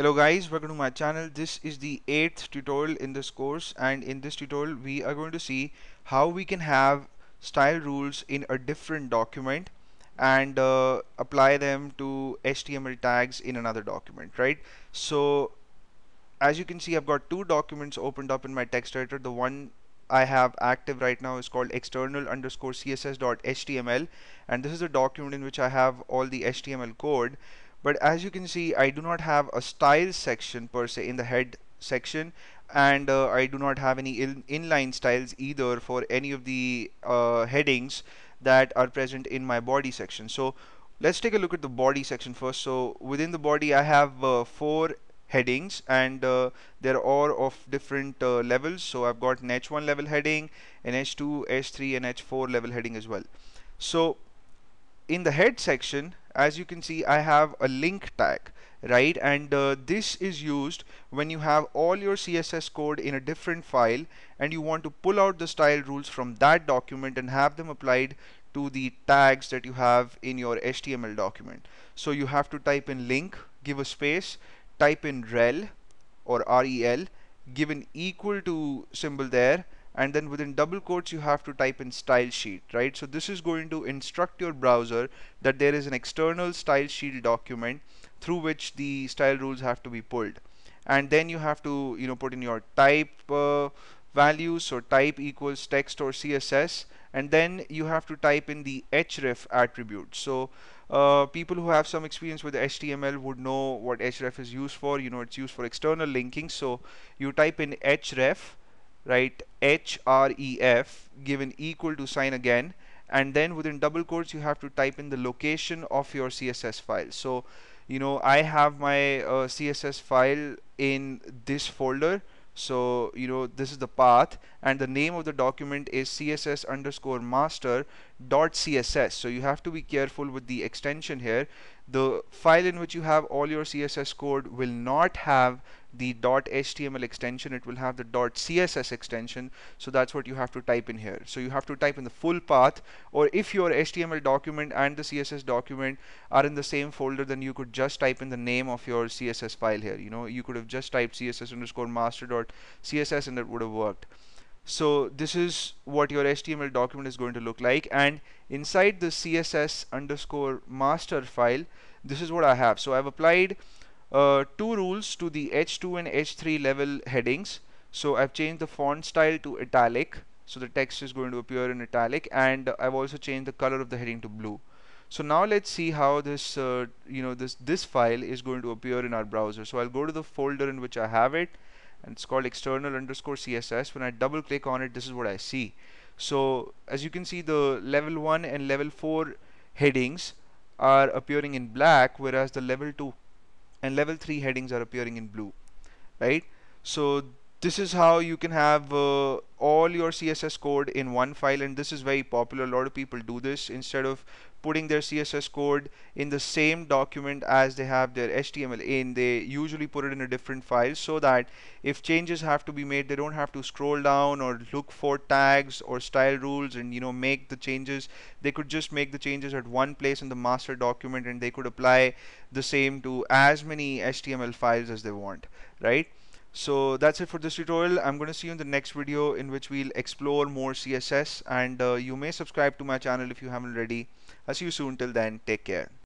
Hello guys, welcome to my channel. This is the eighth tutorial in this course and in this tutorial we are going to see how we can have style rules in a different document and uh, apply them to HTML tags in another document, right? So as you can see I've got two documents opened up in my text editor. The one I have active right now is called external underscore css.html and this is a document in which I have all the HTML code but as you can see I do not have a style section per se in the head section and uh, I do not have any in inline styles either for any of the uh, headings that are present in my body section. So let's take a look at the body section first. So within the body I have uh, four headings and uh, they're all of different uh, levels. So I've got an H1 level heading an H2 H3 and H4 level heading as well. So in the head section as you can see I have a link tag right? And uh, this is used when you have all your CSS code in a different file and you want to pull out the style rules from that document and have them applied to the tags that you have in your HTML document. So you have to type in link give a space type in rel or rel give an equal to symbol there and then within double quotes you have to type in style sheet right? So this is going to instruct your browser that there is an external style sheet document through which the style rules have to be pulled. And then you have to you know put in your type uh, values so type equals text or css and then you have to type in the href attribute. So uh, people who have some experience with HTML would know what href is used for. You know it's used for external linking. So you type in href right href given equal to sign again and then within double quotes you have to type in the location of your css file. So you know I have my uh, css file in this folder. So you know this is the path and the name of the document is css underscore master dot css so you have to be careful with the extension here. The file in which you have all your css code will not have the dot .html extension it will have the dot .css extension. So that's what you have to type in here. So you have to type in the full path or if your HTML document and the CSS document are in the same folder then you could just type in the name of your CSS file here. You know you could have just typed css underscore master dot css and it would have worked. So this is what your HTML document is going to look like. And inside the CSS underscore master file this is what I have. So I've applied uh, two rules to the H2 and H3 level headings. So I've changed the font style to italic. So the text is going to appear in italic. And I've also changed the color of the heading to blue. So now let's see how this uh, you know this this file is going to appear in our browser. So I'll go to the folder in which I have it. And it's called external underscore CSS when I double click on it this is what I see. So as you can see the level 1 and level 4 headings are appearing in black whereas the level 2 and level 3 headings are appearing in blue right? So this is how you can have uh, all your CSS code in one file and this is very popular. A lot of people do this. Instead of putting their CSS code in the same document as they have their HTML in they usually put it in a different file so that if changes have to be made they don't have to scroll down or look for tags or style rules and you know make the changes. They could just make the changes at one place in the master document and they could apply the same to as many HTML files as they want right so that's it for this tutorial. I'm going to see you in the next video in which we'll explore more css and uh, you may subscribe to my channel if you haven't already. I'll see you soon. Till then take care